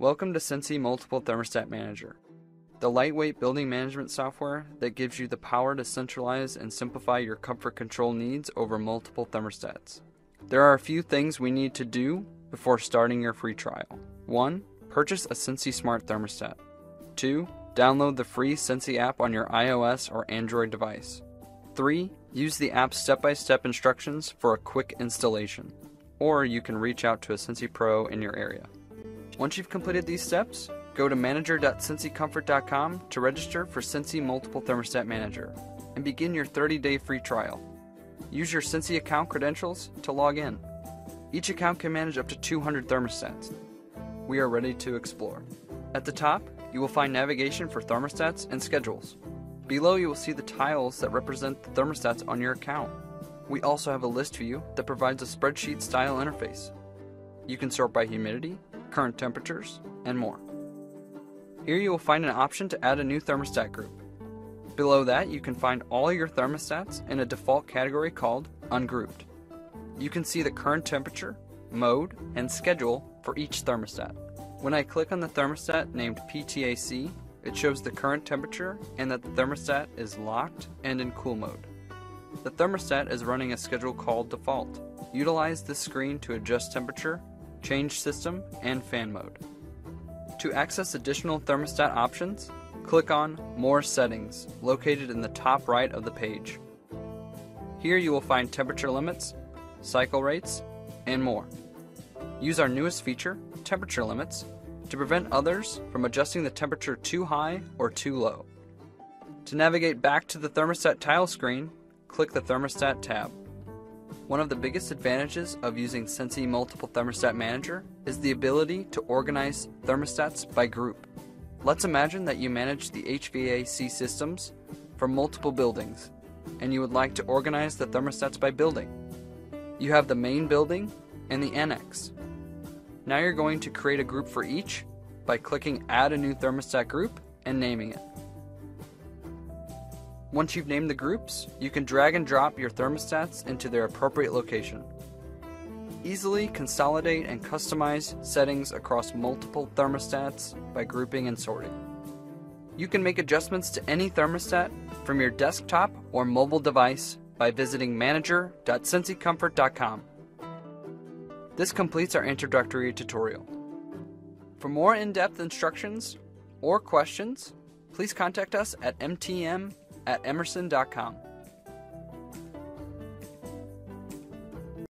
Welcome to Sensi Multiple Thermostat Manager, the lightweight building management software that gives you the power to centralize and simplify your comfort control needs over multiple thermostats. There are a few things we need to do before starting your free trial. 1. Purchase a Sensi Smart Thermostat. 2. Download the free Sensi app on your iOS or Android device. 3. Use the app's step by step instructions for a quick installation. Or you can reach out to a Sensi Pro in your area. Once you've completed these steps, go to manager.sensicomfort.com to register for Sensi Multiple Thermostat Manager and begin your 30 day free trial. Use your Sensi account credentials to log in. Each account can manage up to 200 thermostats. We are ready to explore. At the top, you will find navigation for thermostats and schedules. Below, you will see the tiles that represent the thermostats on your account. We also have a list view that provides a spreadsheet style interface. You can sort by humidity, current temperatures, and more. Here you will find an option to add a new thermostat group. Below that, you can find all your thermostats in a default category called Ungrouped. You can see the current temperature, mode, and schedule for each thermostat. When I click on the thermostat named PTAC, it shows the current temperature and that the thermostat is locked and in cool mode. The thermostat is running a schedule called default. Utilize this screen to adjust temperature, change system, and fan mode. To access additional thermostat options, click on More Settings located in the top right of the page. Here you will find temperature limits, cycle rates, and more. Use our newest feature, Temperature Limits, to prevent others from adjusting the temperature too high or too low. To navigate back to the thermostat tile screen, click the Thermostat tab. One of the biggest advantages of using Sensi Multiple Thermostat Manager is the ability to organize thermostats by group. Let's imagine that you manage the HVAC systems for multiple buildings, and you would like to organize the thermostats by building. You have the main building and the annex. Now you're going to create a group for each by clicking Add a new thermostat group and naming it. Once you've named the groups, you can drag and drop your thermostats into their appropriate location. Easily consolidate and customize settings across multiple thermostats by grouping and sorting. You can make adjustments to any thermostat from your desktop or mobile device by visiting manager.sensicomfort.com. This completes our introductory tutorial. For more in-depth instructions or questions, please contact us at mtm at emerson.com.